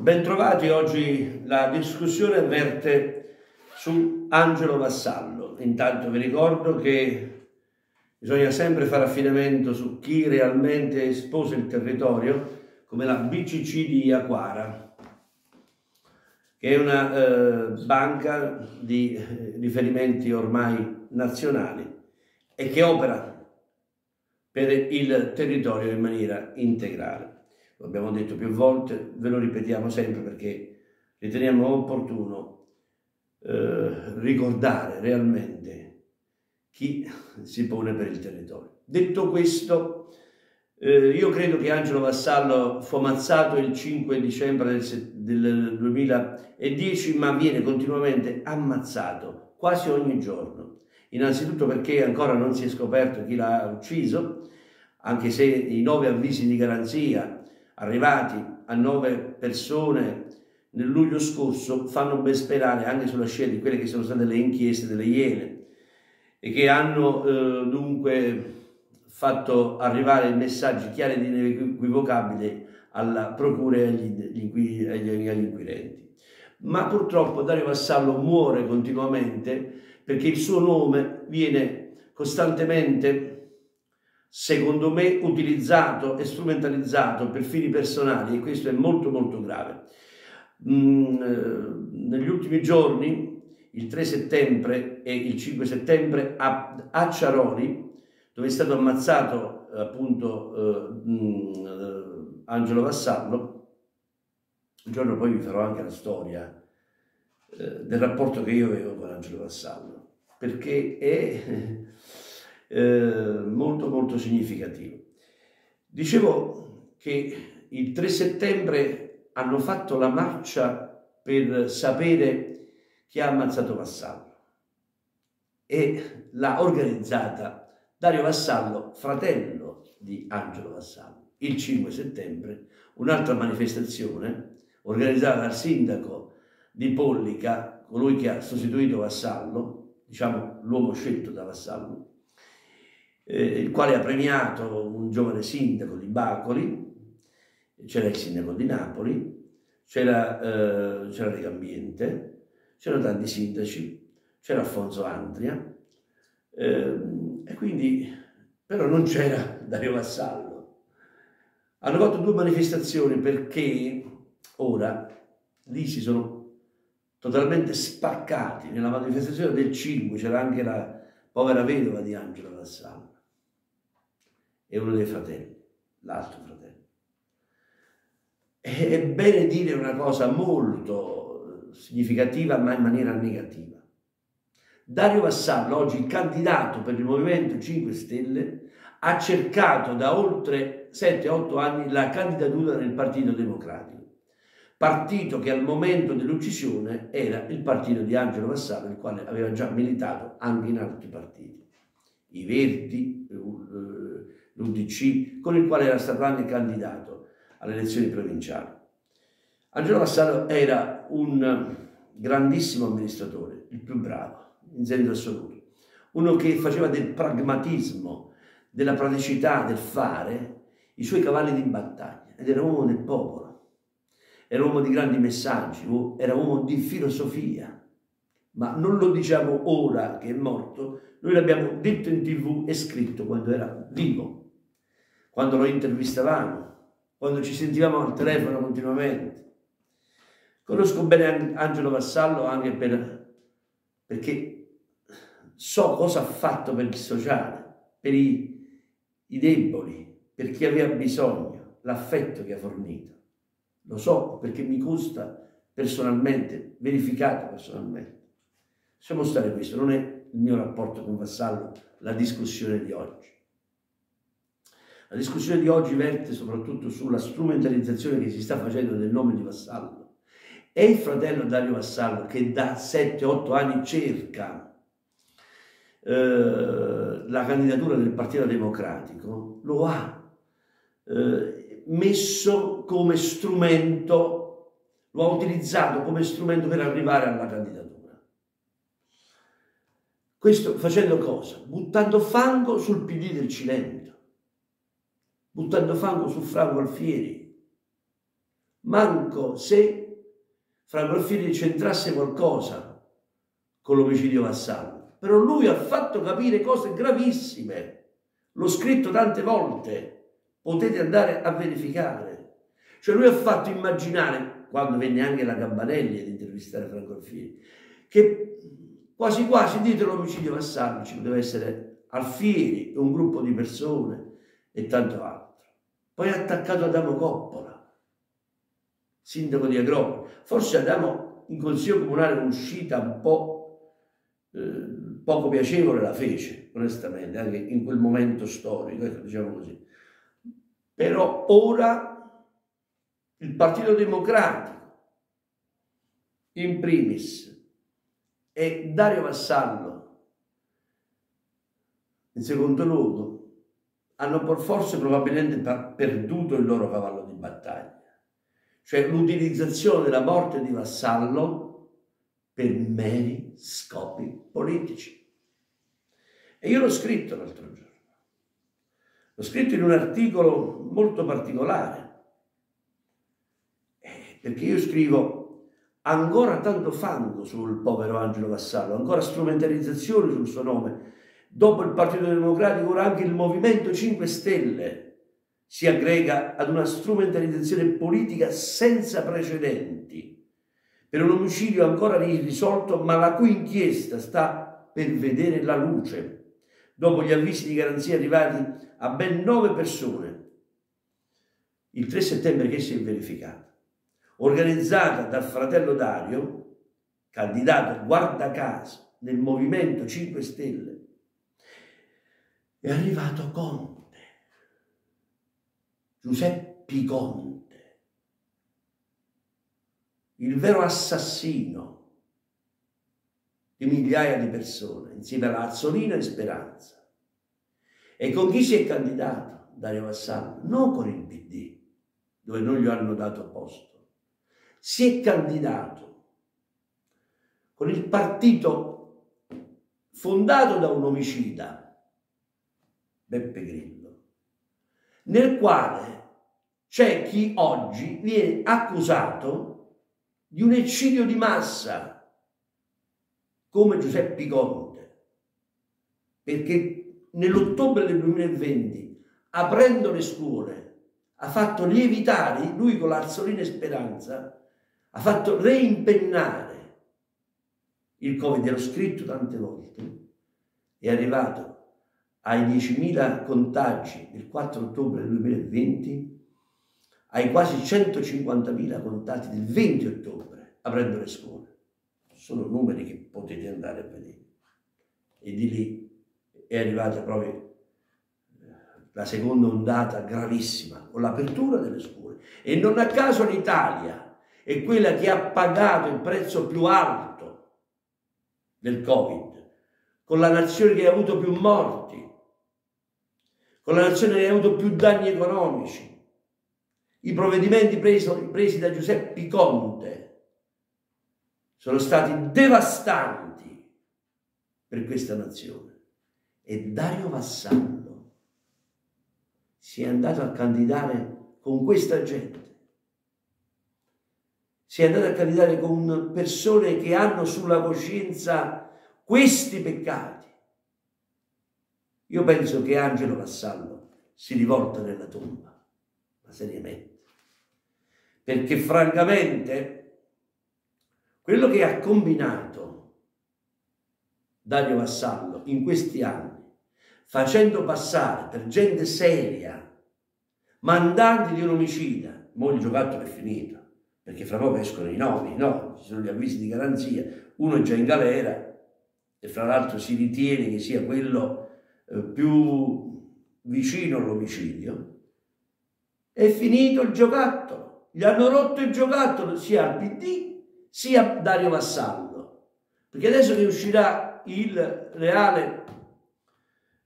Bentrovati, oggi la discussione verte su Angelo Vassallo. Intanto vi ricordo che bisogna sempre fare affidamento su chi realmente espose il territorio, come la BCC di Aquara, che è una eh, banca di eh, riferimenti ormai nazionali e che opera per il territorio in maniera integrale lo abbiamo detto più volte, ve lo ripetiamo sempre perché riteniamo opportuno eh, ricordare realmente chi si pone per il territorio. Detto questo, eh, io credo che Angelo Vassallo fu ammazzato il 5 dicembre del, del 2010, ma viene continuamente ammazzato quasi ogni giorno. Innanzitutto perché ancora non si è scoperto chi l'ha ucciso, anche se i nove avvisi di garanzia arrivati a nove persone nel luglio scorso fanno ben sperare anche sulla scia di quelle che sono state le inchieste delle Iene e che hanno eh, dunque fatto arrivare messaggi chiari ed inequivocabili alla procura e agli, agli, agli inquirenti. Ma purtroppo Dario Vassallo muore continuamente perché il suo nome viene costantemente secondo me utilizzato e strumentalizzato per fini personali e questo è molto molto grave. Mm, eh, negli ultimi giorni, il 3 settembre e il 5 settembre a, a dove è stato ammazzato appunto eh, mm, eh, Angelo Vassallo, un giorno poi vi farò anche la storia eh, del rapporto che io avevo con Angelo Vassallo, perché è eh, molto molto significativo. Dicevo che il 3 settembre hanno fatto la marcia per sapere chi ha ammazzato Vassallo e l'ha organizzata Dario Vassallo, fratello di Angelo Vassallo. Il 5 settembre un'altra manifestazione organizzata dal sindaco di Pollica, colui che ha sostituito Vassallo, diciamo l'uomo scelto da Vassallo, eh, il quale ha premiato un giovane sindaco di Bacoli, c'era il sindaco di Napoli, c'era, eh, c'era Legambiente, c'erano tanti sindaci, c'era Alfonso Andria, eh, e quindi però non c'era Dario Vassallo. Hanno fatto due manifestazioni perché ora lì si sono totalmente spaccati. Nella manifestazione del 5 c'era anche la povera vedova di Angelo Vassallo e uno dei fratelli, l'altro fratello. È bene dire una cosa molto significativa ma in maniera negativa. Dario Vassallo, oggi candidato per il Movimento 5 Stelle, ha cercato da oltre 7-8 anni la candidatura nel Partito Democratico, partito che al momento dell'uccisione era il partito di Angelo Vassallo, il quale aveva già militato anche in altri partiti. I Verdi, l'UDC, con il quale era stato anche candidato alle elezioni provinciali. Angelo Vassallo era un grandissimo amministratore, il più bravo, in senso assoluto, uno che faceva del pragmatismo, della praticità, del fare, i suoi cavalli di battaglia, ed era uomo del popolo, era uomo di grandi messaggi, era uomo di filosofia, ma non lo diciamo ora che è morto, noi l'abbiamo detto in tv e scritto quando era vivo quando lo intervistavamo, quando ci sentivamo al telefono continuamente. Conosco bene Angelo Vassallo anche per, perché so cosa ha fatto per il sociale, per i, i deboli, per chi aveva bisogno, l'affetto che ha fornito. Lo so perché mi costa personalmente, verificato personalmente. Lasciamo stare questo, non è il mio rapporto con Vassallo, la discussione di oggi. La discussione di oggi verte soprattutto sulla strumentalizzazione che si sta facendo del nome di Vassallo. È il fratello Dario Vassallo che da 7-8 anni cerca eh, la candidatura del Partito Democratico, lo ha eh, messo come strumento, lo ha utilizzato come strumento per arrivare alla candidatura. Questo facendo cosa? Buttando fango sul PD del Cilento buttando fango su Franco Alfieri, manco se Franco Alfieri c'entrasse qualcosa con l'omicidio Vassallo. Però lui ha fatto capire cose gravissime. L'ho scritto tante volte, potete andare a verificare. Cioè lui ha fatto immaginare, quando venne anche la Campanelli ad intervistare Franco Alfieri, che quasi quasi dite l'omicidio Vassallo ci poteva essere Alfieri, un gruppo di persone e tanto altro. Poi ha attaccato Adamo Coppola sindaco di Agropoli. Forse Adamo in consiglio comunale un'uscita un po' eh, poco piacevole la fece, onestamente, anche in quel momento storico, ecco, diciamo così. Però ora il Partito Democratico, in primis, e Dario Vassallo, in secondo luogo, hanno forse probabilmente perduto il loro cavallo di battaglia cioè l'utilizzazione della morte di Vassallo per meri scopi politici. E io l'ho scritto l'altro giorno. L'ho scritto in un articolo molto particolare, eh, perché io scrivo ancora tanto fango sul povero Angelo Vassallo, ancora strumentalizzazione sul suo nome. Dopo il Partito Democratico, ora anche il Movimento 5 Stelle si aggrega ad una strumentalizzazione politica senza precedenti. Per un omicidio ancora irrisolto ma la cui inchiesta sta per vedere la luce. Dopo gli avvisi di garanzia arrivati a ben nove persone il 3 settembre che si è verificata organizzata dal fratello Dario candidato guarda caso nel Movimento 5 Stelle è arrivato Conte Giuseppe Conte, il vero assassino di migliaia di persone, insieme alla Azzolina e Speranza. E con chi si è candidato Dario Vassallo? Non con il PD, dove non gli hanno dato posto. Si è candidato con il partito fondato da un omicida, Beppe Grillo nel quale c'è chi oggi viene accusato di un eccidio di massa, come Giuseppe Conte, perché nell'ottobre del 2020, aprendo le scuole, ha fatto lievitare, lui con l'Arzolina Speranza, ha fatto reimpennare il Covid, l'ho scritto tante volte, è arrivato ai 10.000 contagi del 4 ottobre 2020, ai quasi 150.000 contatti del 20 ottobre, aprendo le scuole. Sono numeri che potete andare a vedere. E di lì è arrivata proprio eh, la seconda ondata gravissima, con l'apertura delle scuole. E non a caso l'Italia è quella che ha pagato il prezzo più alto del Covid, con la nazione che ha avuto più morti, con la nazione che ha avuto più danni economici. I provvedimenti presi, presi da Giuseppe Conte sono stati devastanti per questa nazione. E Dario Vassallo si è andato a candidare con questa gente. È andato a candidare con persone che hanno sulla coscienza questi peccati io penso che Angelo Vassallo si rivolta nella tomba, ma seriamente. Perché francamente quello che ha combinato Dario Vassallo in questi anni, facendo passare per gente seria, mandanti di un omicida, mo il giocattolo è finito, perché fra poco escono i nomi, no? Ci sono gli avvisi di garanzia, uno è già in galera e fra l'altro si ritiene che sia quello eh, più vicino all'omicidio, è finito il giocattolo. Gli hanno rotto il giocattolo sia al PD sia a Dario Vassallo. Perché adesso che uscirà il reale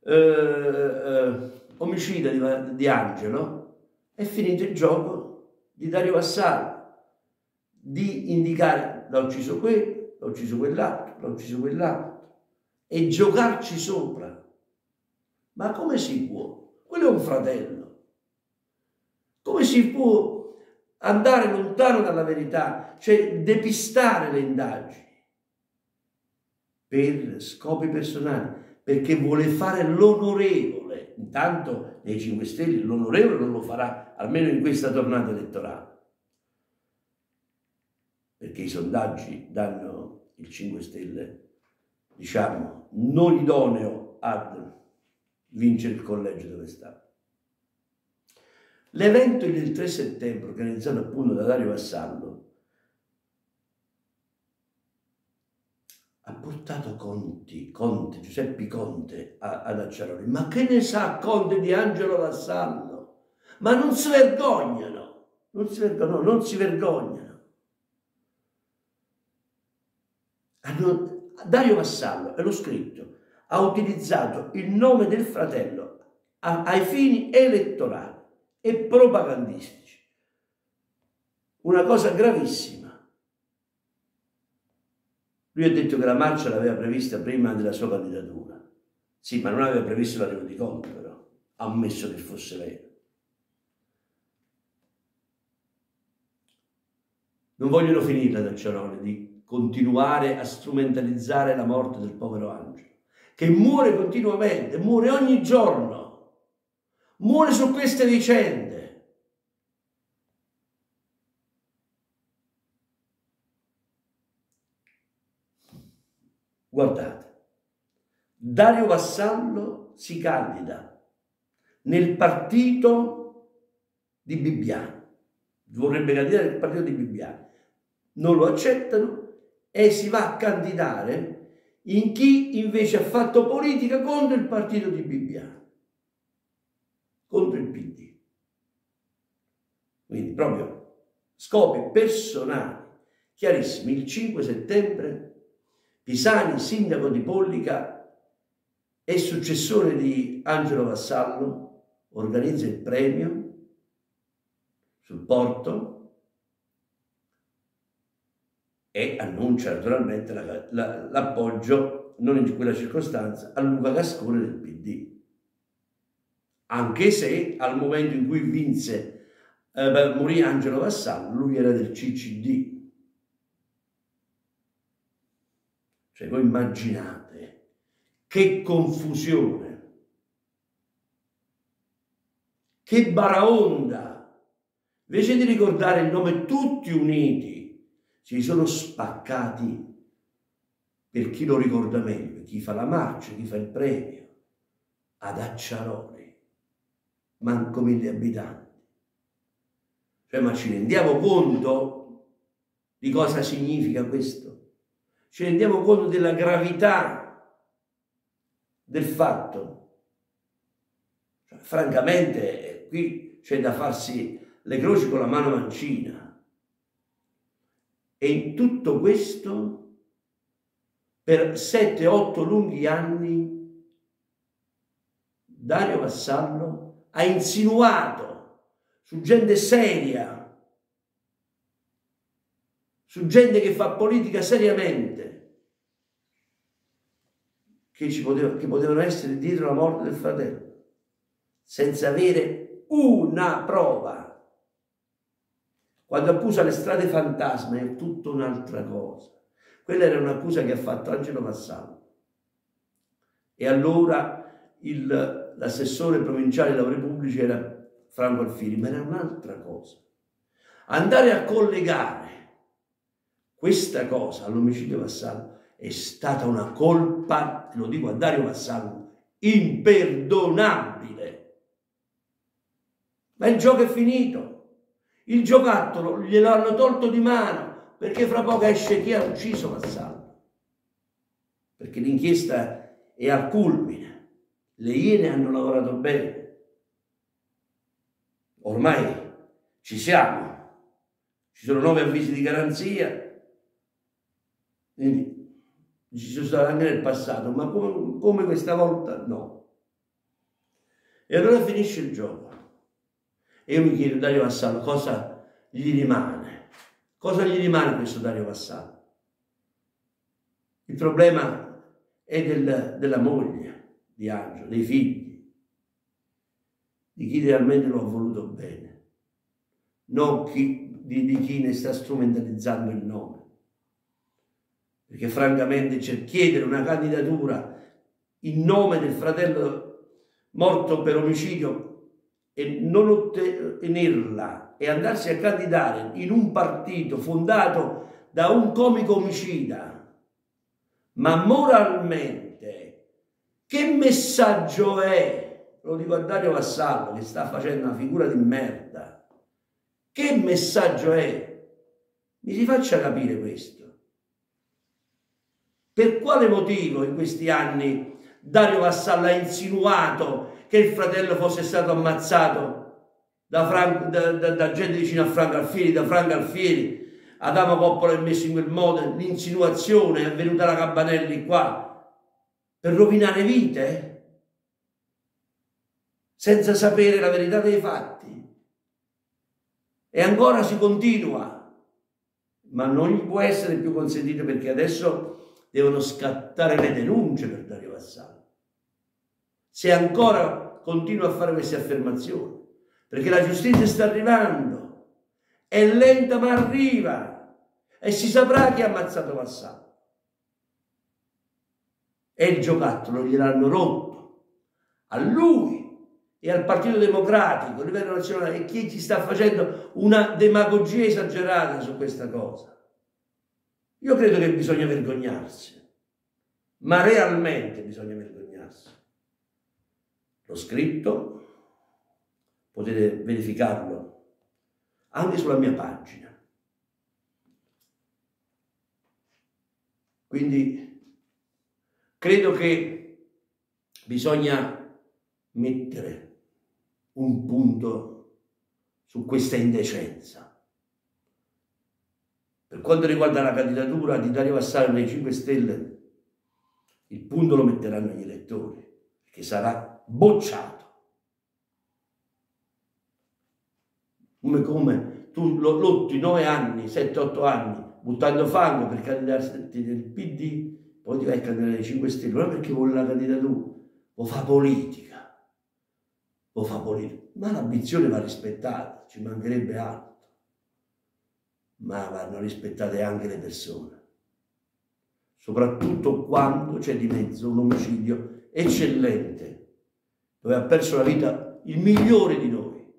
eh, eh, omicida di, di Angelo, è finito il gioco di Dario Vassallo di indicare l'ha ucciso quello, l'ha ucciso quell'altro, l'ha ucciso quell'altro e giocarci sopra ma come si può? Quello è un fratello. Come si può andare lontano dalla verità, cioè depistare le indagini per scopi personali, perché vuole fare l'onorevole. Intanto nei 5 Stelle l'onorevole non lo farà, almeno in questa tornata elettorale, perché i sondaggi danno il 5 Stelle, diciamo, non idoneo a vincere il collegio dove sta. L'evento del 3 settembre, organizzato appunto da Dario Vassallo, ha portato Conti, Conte, Giuseppe Conte ad Acciaroli. Ma che ne sa Conte di Angelo Vassallo? Ma non si vergognano, non si vergognano, non si vergognano. Hanno, Dario Vassallo, e l'ho scritto, ha utilizzato il nome del fratello ai fini elettorali e propagandistici. Una cosa gravissima. Lui ha detto che la marcia l'aveva prevista prima della sua candidatura. Sì, ma non aveva previsto l'arrivo di Conte, però. Ha ammesso che fosse vero. Non vogliono finirla da Ciarone di continuare a strumentalizzare la morte del povero Angelo, che muore continuamente, muore ogni giorno muore su queste vicende. Guardate, Dario Vassallo si candida nel partito di Bibbiano, vorrebbe candidare nel partito di Bibbiano, non lo accettano e si va a candidare in chi invece ha fatto politica contro il partito di Bibbiano contro il PD. Quindi proprio scopi personali, chiarissimi. Il 5 settembre Pisani, sindaco di Pollica e successore di Angelo Vassallo, organizza il premio sul porto e annuncia naturalmente l'appoggio, non in quella circostanza, a Luca Gascone del PD anche se al momento in cui vinse eh, morì Angelo Vassallo, lui era del CCD. Cioè voi immaginate che confusione, che baraonda. Invece di ricordare il nome tutti uniti, si sono spaccati per chi lo ricorda meglio, chi fa la marcia, chi fa il premio, ad Acciaroli manco mille abitanti. Cioè, ma ci rendiamo conto di cosa significa questo? Ci rendiamo conto della gravità del fatto? Cioè, francamente, qui c'è da farsi le croci con la mano mancina. E in tutto questo, per sette, otto lunghi anni, Dario Vassallo ha insinuato su gente seria, su gente che fa politica seriamente, che, ci poteva, che potevano essere dietro la morte del fratello, senza avere una prova. Quando accusa le strade fantasma è tutta un'altra cosa. Quella era un'accusa che ha fatto Angelo Vassallo. E allora il l'assessore provinciale dei lavori pubblici era Franco Alfiri, ma era un'altra cosa. Andare a collegare questa cosa all'omicidio Vassallo è stata una colpa, lo dico a Dario Vassallo, imperdonabile. Ma il gioco è finito. Il giocattolo gliel'hanno tolto di mano perché fra poco esce chi ha ucciso Vassallo. Perché l'inchiesta è al culmine. Le Iene hanno lavorato bene. Ormai ci siamo. Ci sono nove avvisi di garanzia. Quindi ci sono stati anche nel passato, ma come, come questa volta no. E allora finisce il gioco. E io mi chiedo, Dario Vassallo, cosa gli rimane? Cosa gli rimane questo Dario Vassallo? Il problema è del, della moglie di Angelo, dei figli, di chi realmente lo ha voluto bene, non chi di, di chi ne sta strumentalizzando il nome. Perché francamente c'è chiedere una candidatura in nome del fratello morto per omicidio e non ottenerla e andarsi a candidare in un partito fondato da un comico omicida, ma moralmente, che messaggio è? Lo dico a Dario Vassallo che sta facendo una figura di merda. Che messaggio è? Mi si faccia capire questo. Per quale motivo in questi anni Dario Vassallo ha insinuato che il fratello fosse stato ammazzato da, Franco, da, da, da gente vicino a Franco Alfieri, da Franco Alfieri. Adamo Coppola è messo in quel modo, l'insinuazione è venuta la Campanelli qua per rovinare vite senza sapere la verità dei fatti. E ancora si continua, ma non gli può essere più consentito perché adesso devono scattare le denunce per Dario Vassallo. Se ancora continua a fare queste affermazioni, perché la giustizia sta arrivando, è lenta ma arriva e si saprà chi ha ammazzato Vassallo. E il giocattolo gliel'hanno rotto a lui e al Partito Democratico a livello nazionale e chi ci sta facendo una demagogia esagerata su questa cosa. Io credo che bisogna vergognarsi, ma realmente bisogna vergognarsi. L'ho scritto, potete verificarlo anche sulla mia pagina. Quindi credo che bisogna mettere un punto su questa indecenza. Per quanto riguarda la candidatura di Dario Vassallo nei 5 Stelle, il punto lo metteranno gli elettori, che sarà bocciato. Come, come tu lotti nove anni, sette, otto anni, buttando fango per candidarti nel PD, poi ti vai a candidare ai 5 Stelle, non perché vuole la candidatura, o fa politica, o fa politica. Ma l'ambizione va rispettata, ci mancherebbe altro. Ma vanno rispettate anche le persone soprattutto quando c'è di mezzo un omicidio eccellente dove ha perso la vita il migliore di noi,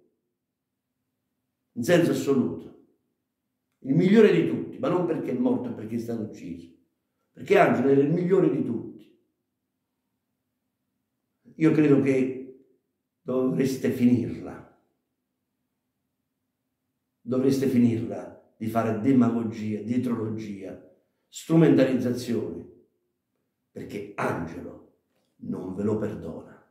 in senso assoluto, il migliore di tutti, ma non perché è morto perché è stato ucciso, perché Angelo era il migliore di tutti. Io credo che dovreste finirla, dovreste finirla di fare demagogia, dietrologia, strumentalizzazione, perché Angelo non ve lo perdona.